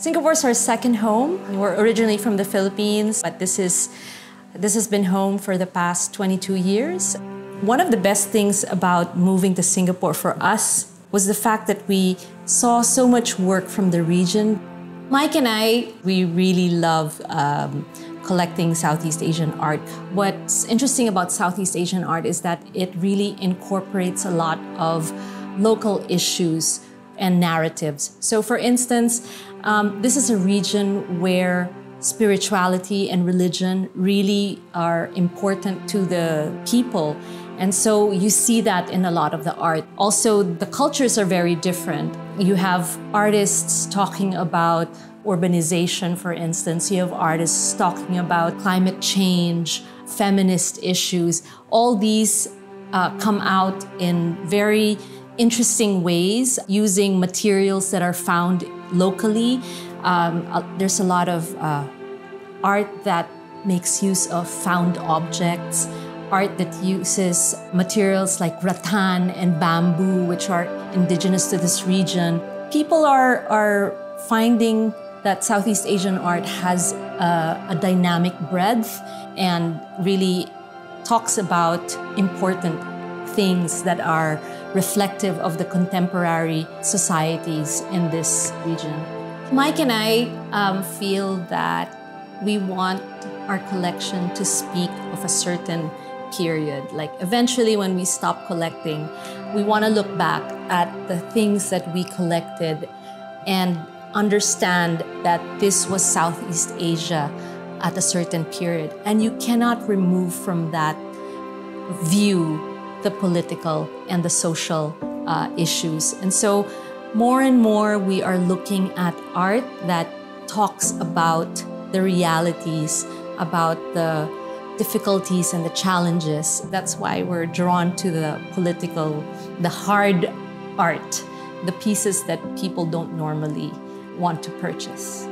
Singapore is our second home. We're originally from the Philippines, but this is this has been home for the past 22 years. One of the best things about moving to Singapore for us was the fact that we saw so much work from the region. Mike and I, we really love um, collecting Southeast Asian art. What's interesting about Southeast Asian art is that it really incorporates a lot of local issues and narratives. So, for instance, um, this is a region where spirituality and religion really are important to the people. And so you see that in a lot of the art. Also, the cultures are very different. You have artists talking about urbanization, for instance. You have artists talking about climate change, feminist issues. All these uh, come out in very interesting ways using materials that are found locally. Um, uh, there's a lot of uh, art that makes use of found objects, art that uses materials like rattan and bamboo, which are indigenous to this region. People are, are finding that Southeast Asian art has a, a dynamic breadth and really talks about important things that are reflective of the contemporary societies in this region. Mike and I um, feel that we want our collection to speak of a certain period. Like eventually, when we stop collecting, we want to look back at the things that we collected and understand that this was Southeast Asia at a certain period. And you cannot remove from that view the political and the social uh, issues. And so, more and more, we are looking at art that talks about the realities, about the difficulties and the challenges. That's why we're drawn to the political, the hard art, the pieces that people don't normally want to purchase.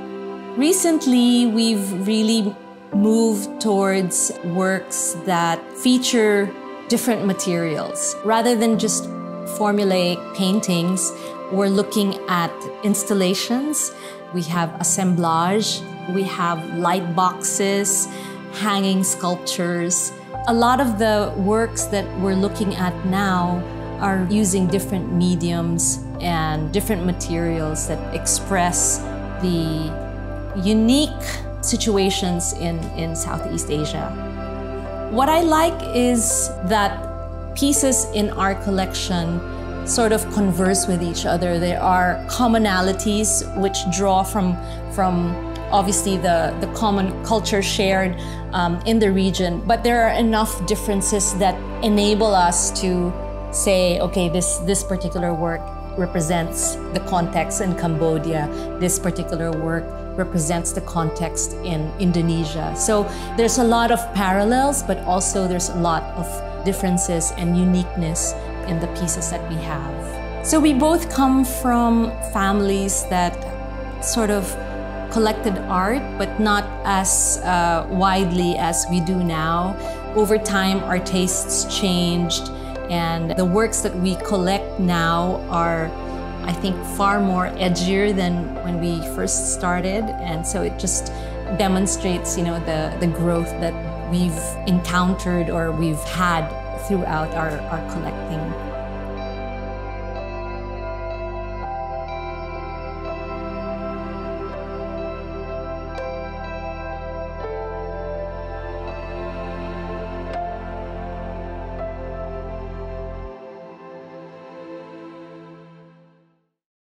Recently, we've really moved towards works that feature different materials. Rather than just formulaic paintings, we're looking at installations. We have assemblage, we have light boxes, hanging sculptures. A lot of the works that we're looking at now are using different mediums and different materials that express the unique situations in, in Southeast Asia. What I like is that pieces in our collection sort of converse with each other. There are commonalities which draw from, from obviously the, the common culture shared um, in the region, but there are enough differences that enable us to say, okay, this, this particular work represents the context in Cambodia. This particular work represents the context in Indonesia. So there's a lot of parallels, but also there's a lot of differences and uniqueness in the pieces that we have. So we both come from families that sort of collected art, but not as uh, widely as we do now. Over time, our tastes changed, and the works that we collect now are I think, far more edgier than when we first started. And so it just demonstrates, you know, the, the growth that we've encountered or we've had throughout our, our collecting